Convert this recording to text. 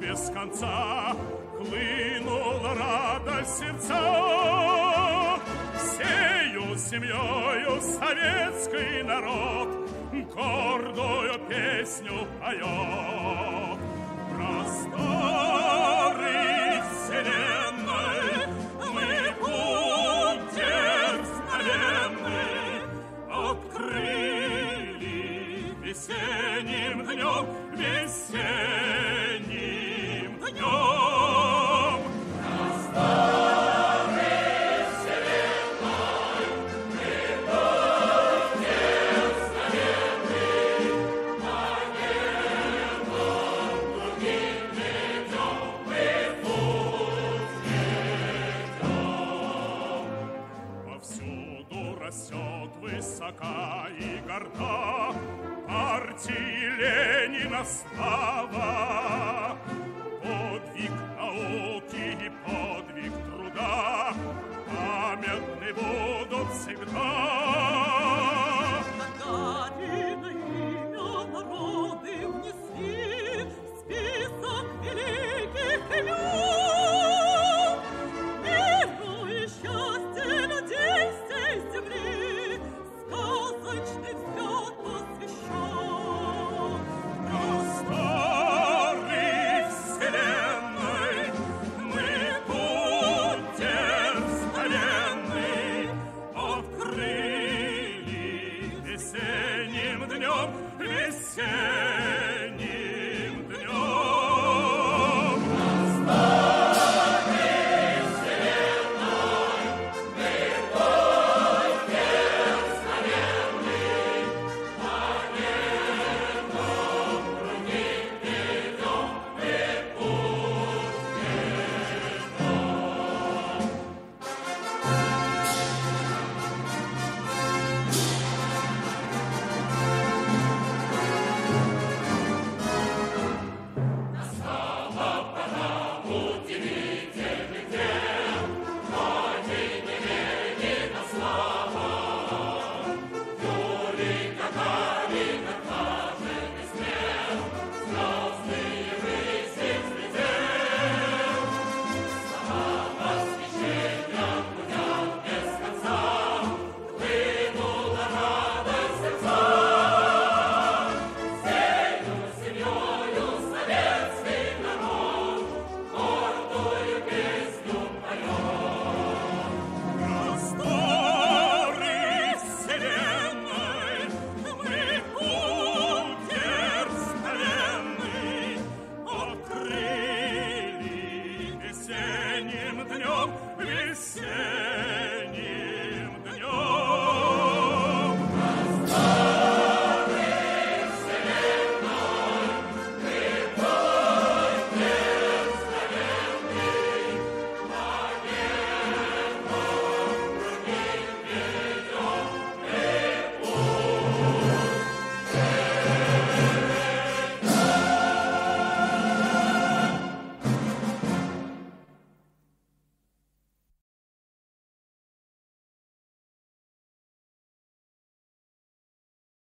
без конца хлынула радость сердца. Всею семьёю советский народ гордую песню поет. Просторы вселенной мы путь дерзновенный открыли весенним днем, весенним высока и горда партии Ленина слава. Днем весенним